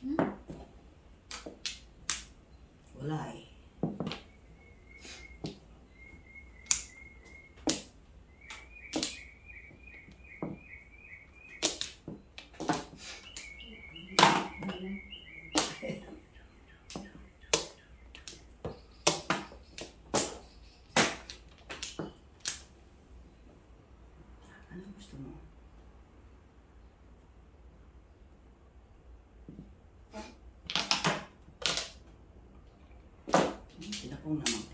Hmm? Wala eh. Ou não?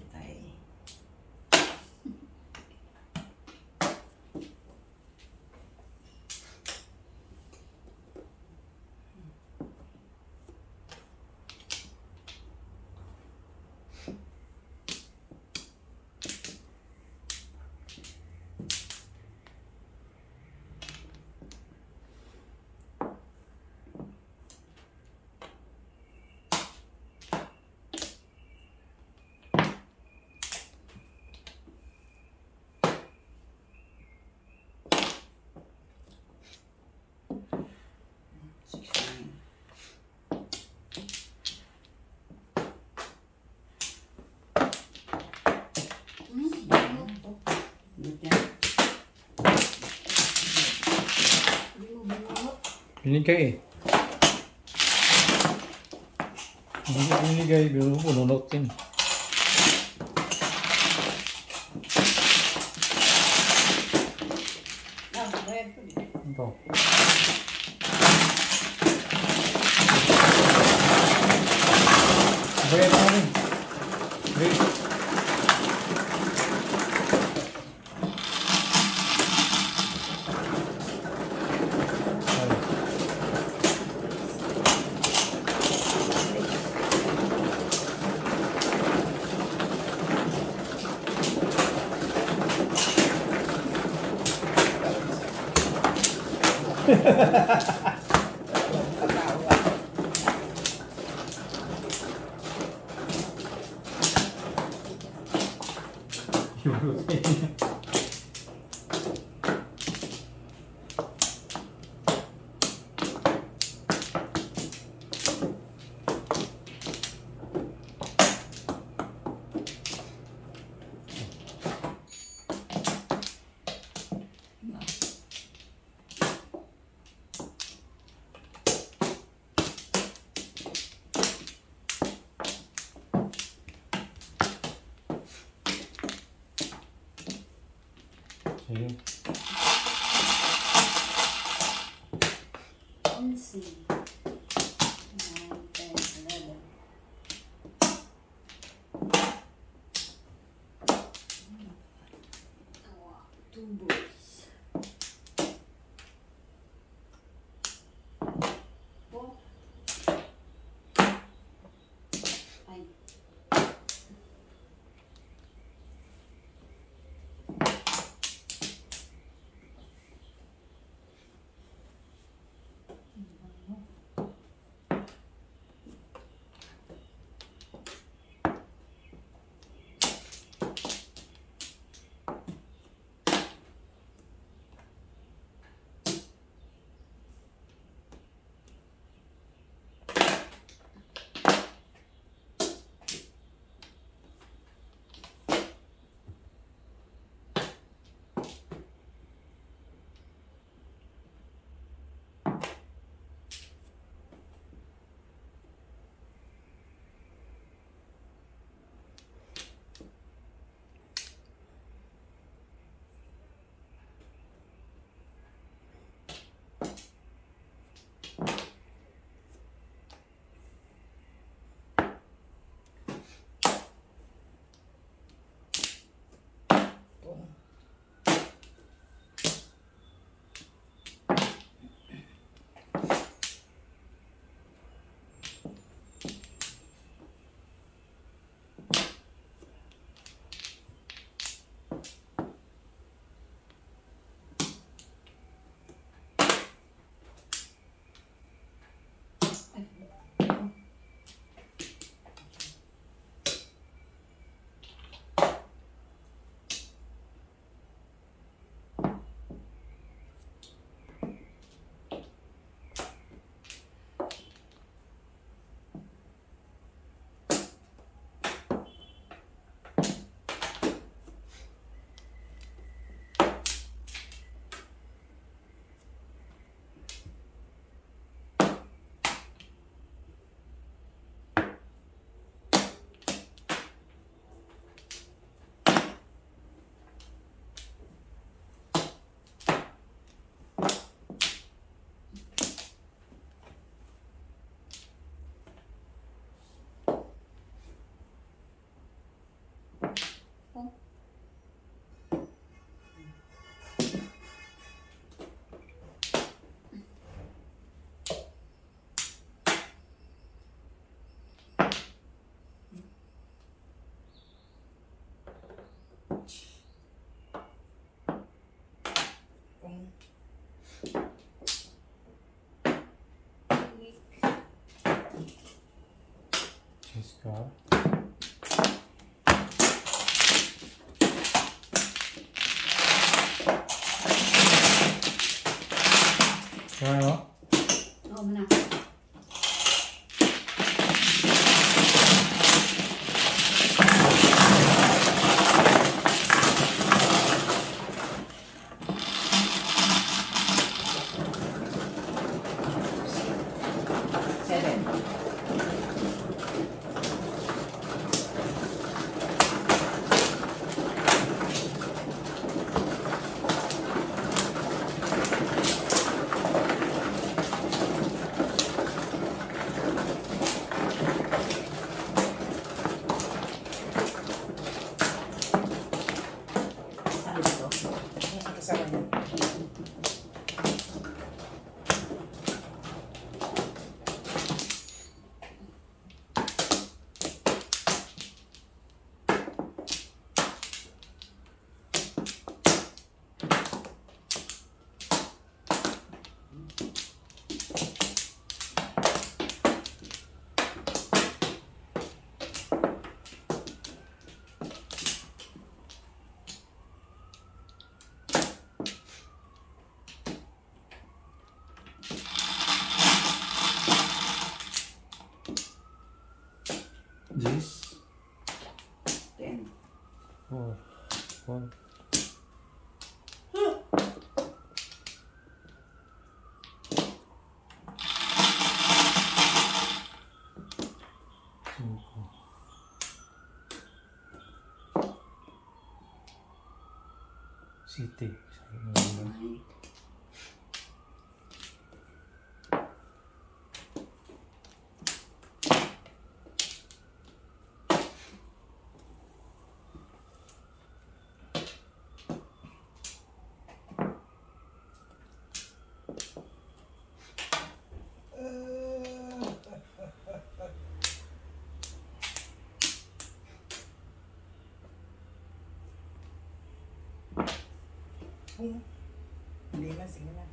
binigay eh. Hindi ko binigay, pero pununot din. Okay. cara Vai lá. Cheese. Ten. Four. One. Cinco. Siete. พุ่งดีมาสิงห์นะ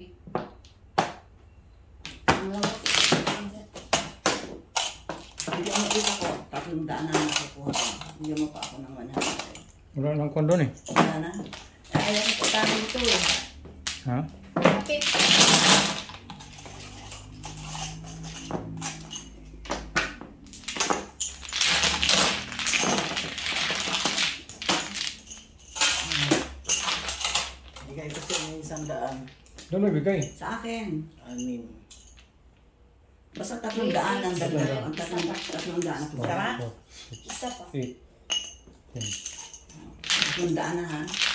Pig. Ang lawak. Hindi mo kita ko. Tatlong daan na nakukuha ko. Hindi mo pa ako ng 100. Wala lang kondo ni. Wala na. Ay, ayaw ko tayo ito eh. Ha? Pig. Doon nagbigay. Sa akin. Anim. Basta tatlong daan ang dagdag. Ang tatlong, tatlong daan. Tara. Isa pa. eight, ten. Tatlong daan na ha.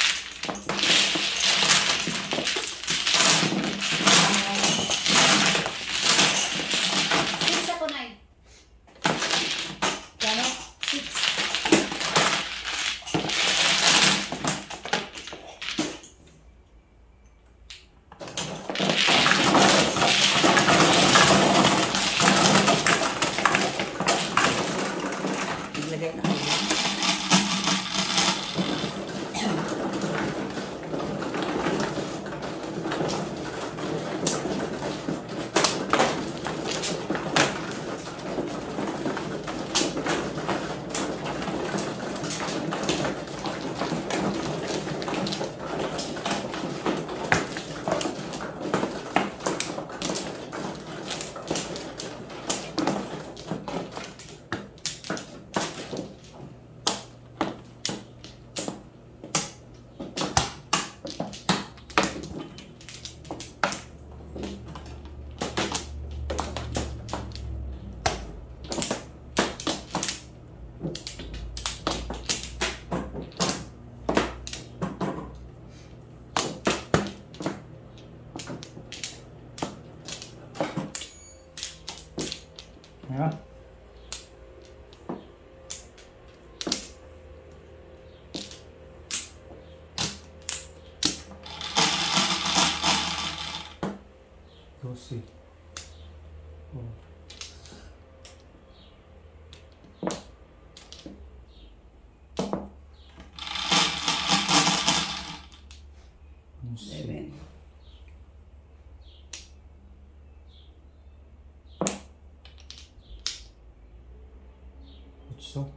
So.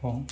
哦。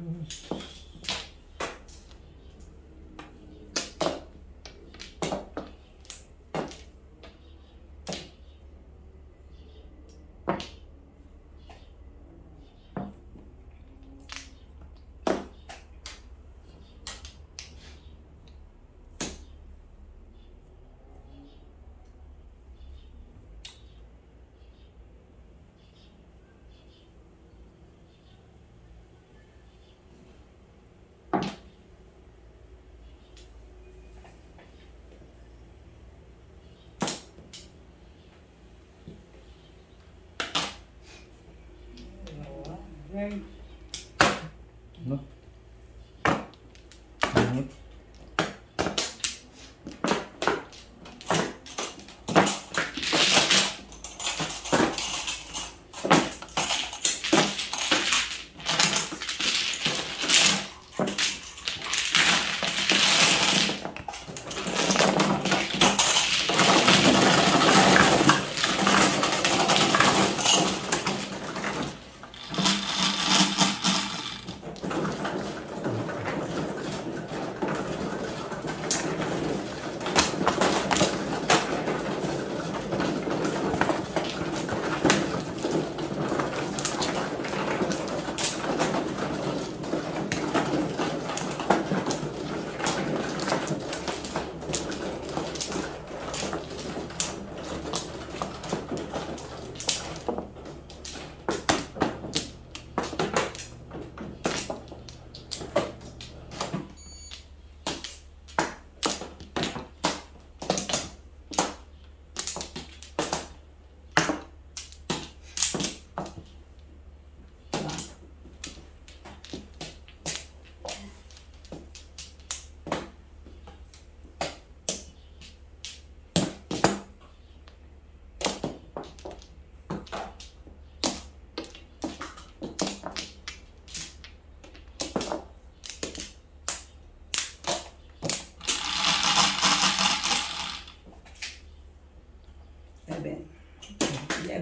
Mm-hmm. Thanks.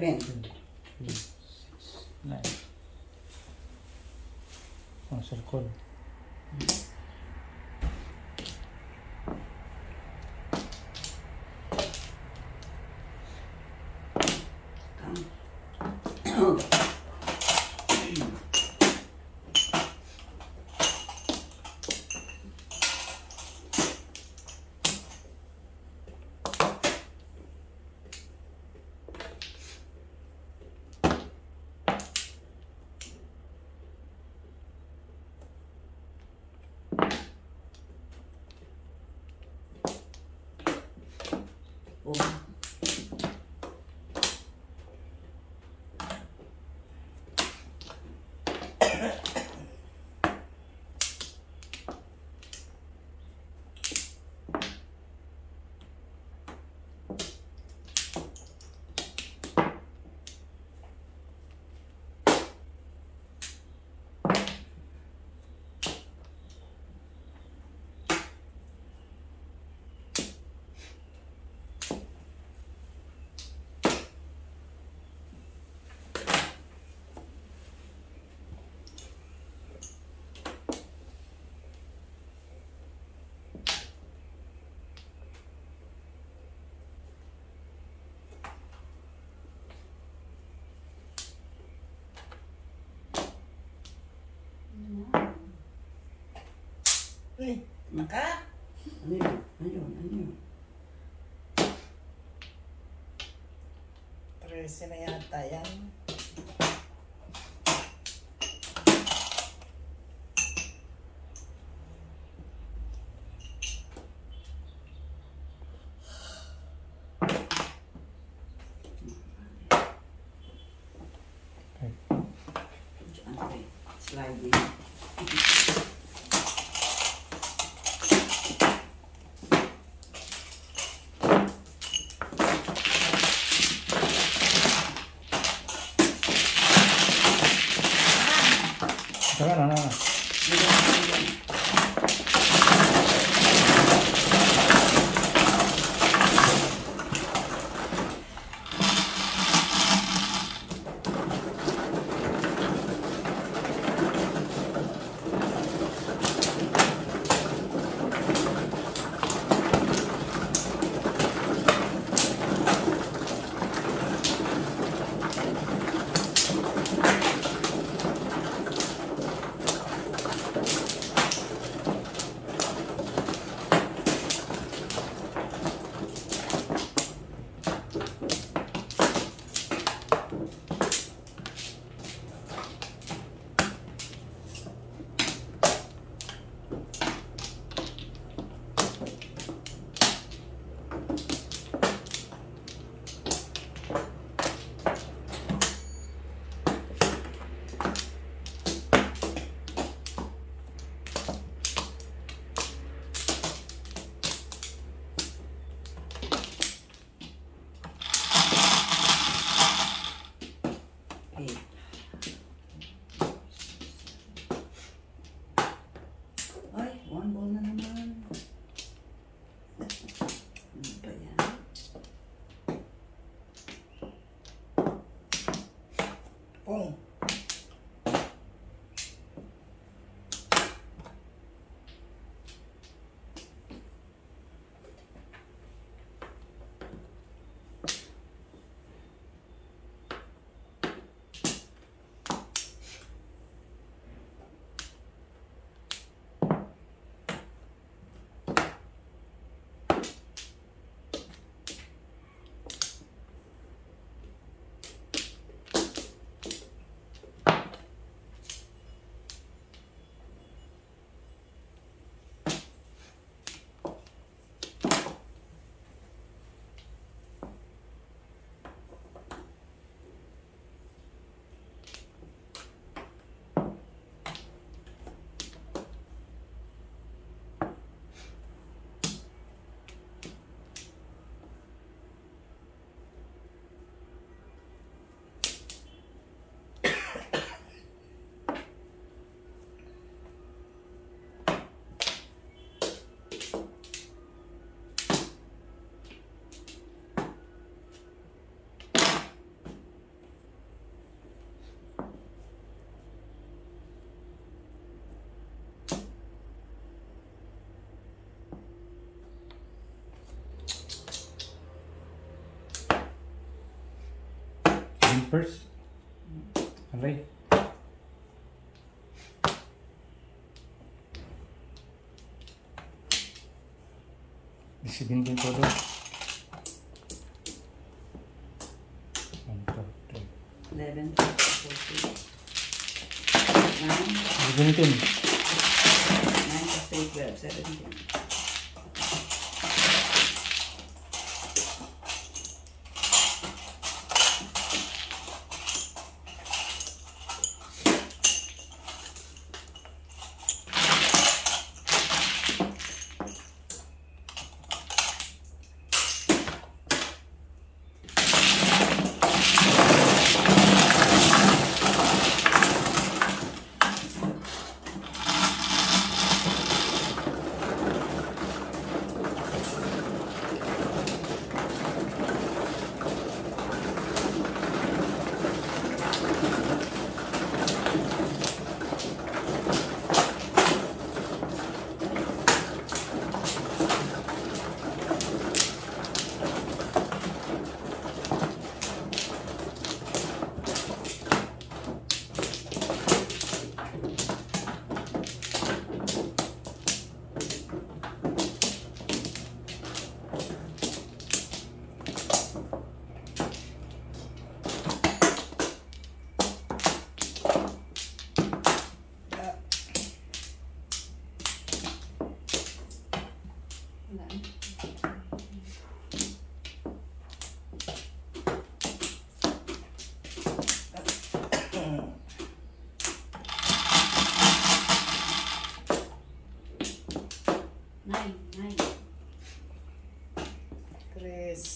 been. Nice. One circle. Uy, naka. Ano yun? Ano yun? Ano yun? 13 na yata yan. Eh? Sliding. First. Aray. Isipin din. One, two, three. 11, 14, 9,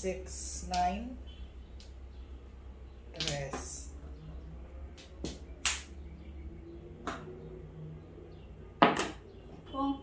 six, nine. Tres. Kung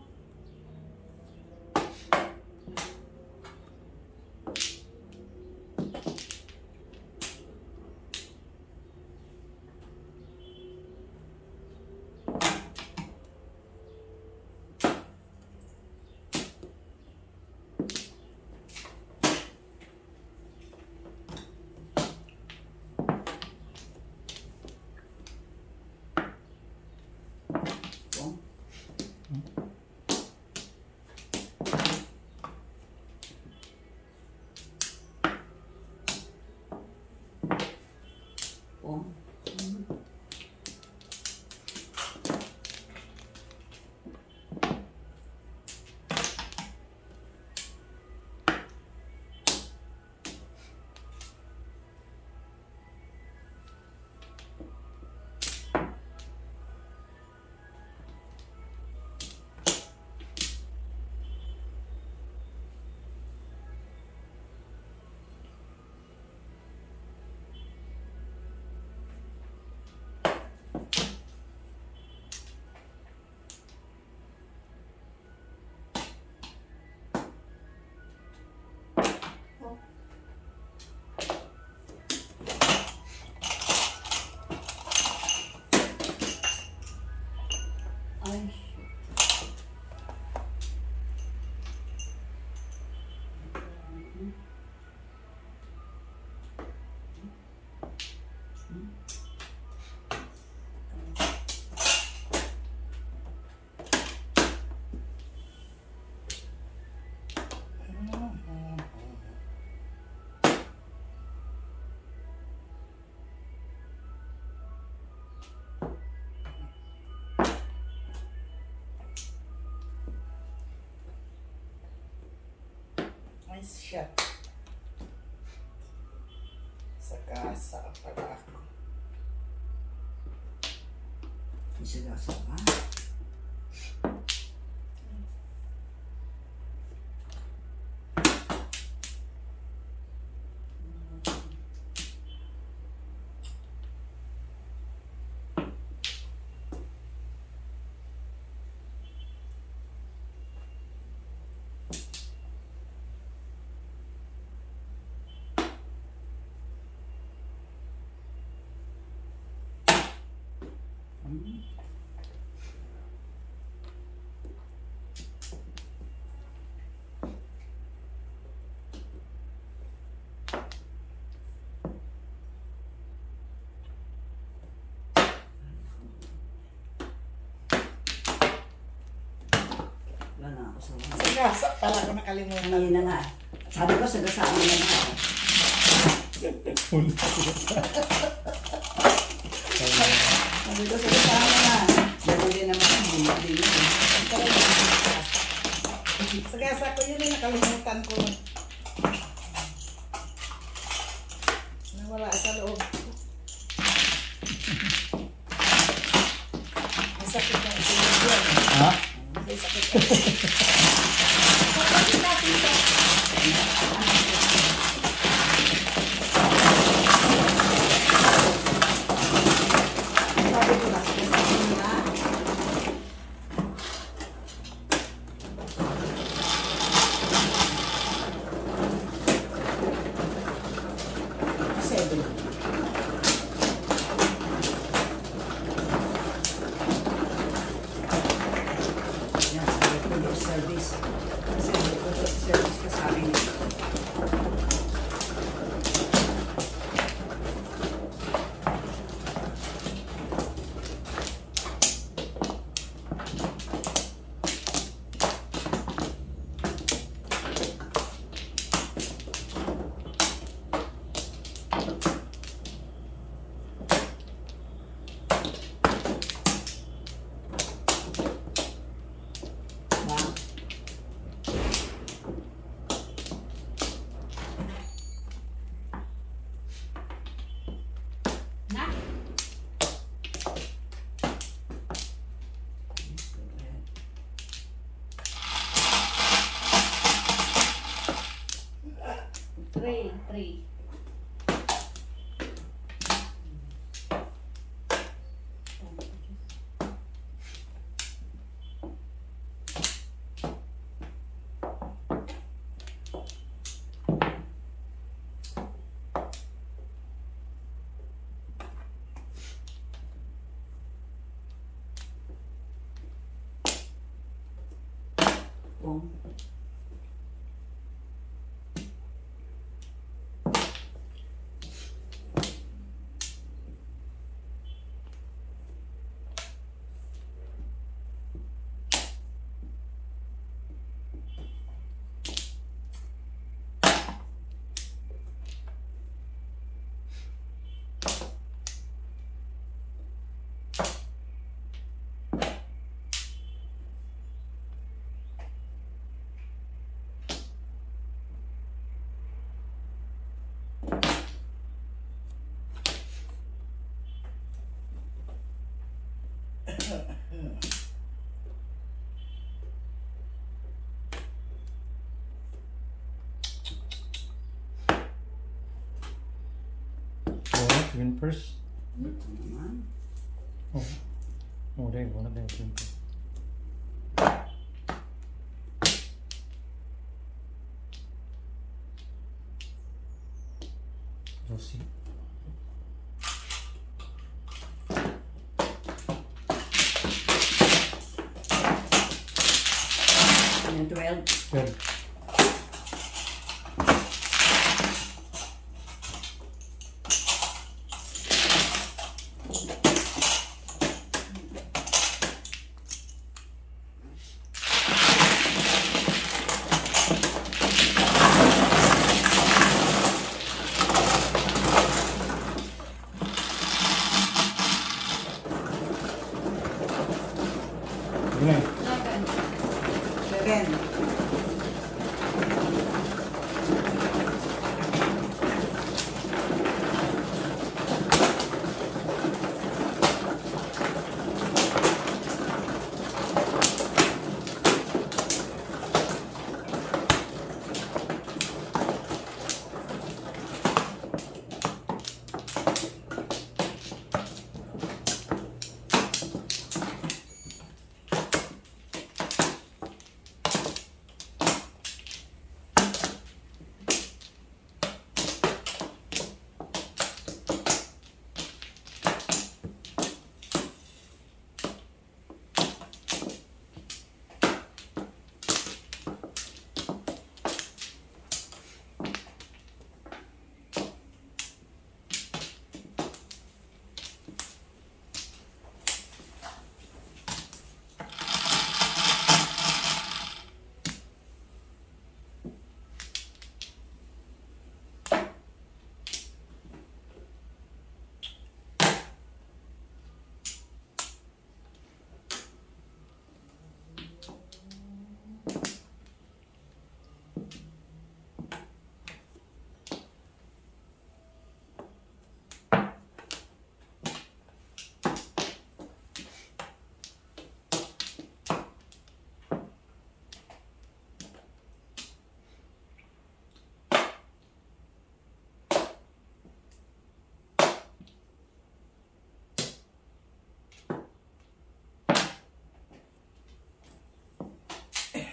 sacar Essa caça para barco. Deixa eu dar. Sagasa pala ko nakalimutan. Kanina nga. Sabi ko, sagasaan na nga. Dito sa kasama na. Dali naman ang bumili. Sa kaya sa ko yun, nakalimutan ko. 光。wimpers. Hmm? Oh, oh, there one of them wimpers. You'll see. and dwell. Good.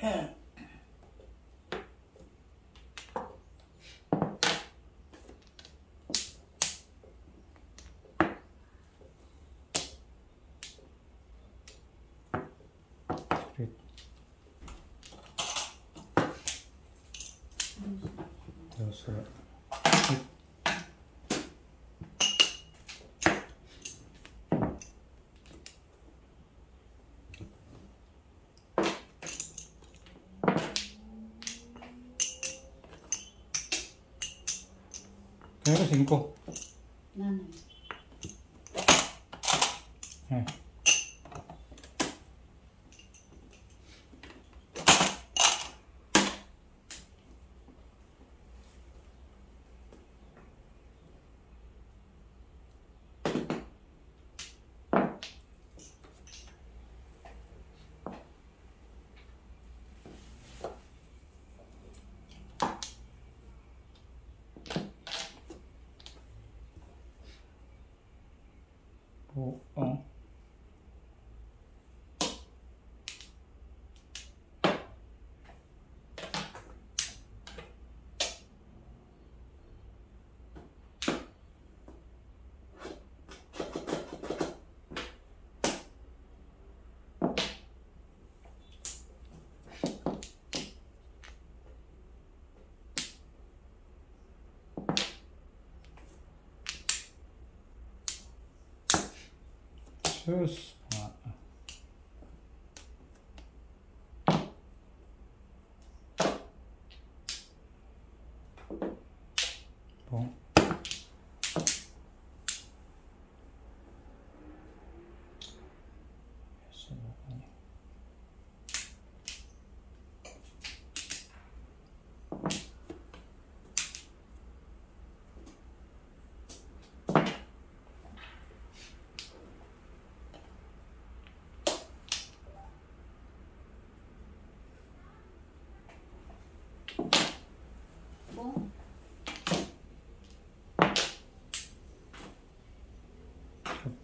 That's it. 苹果 Tschüss.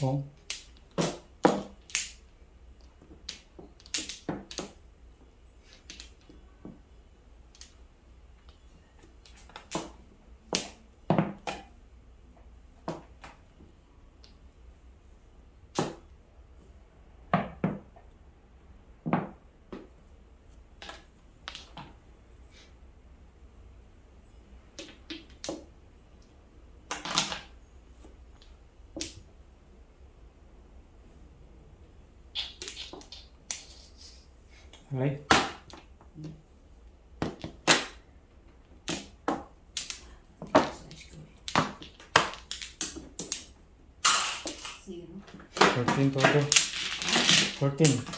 Well, Vai. Fourteen total. Cortinho.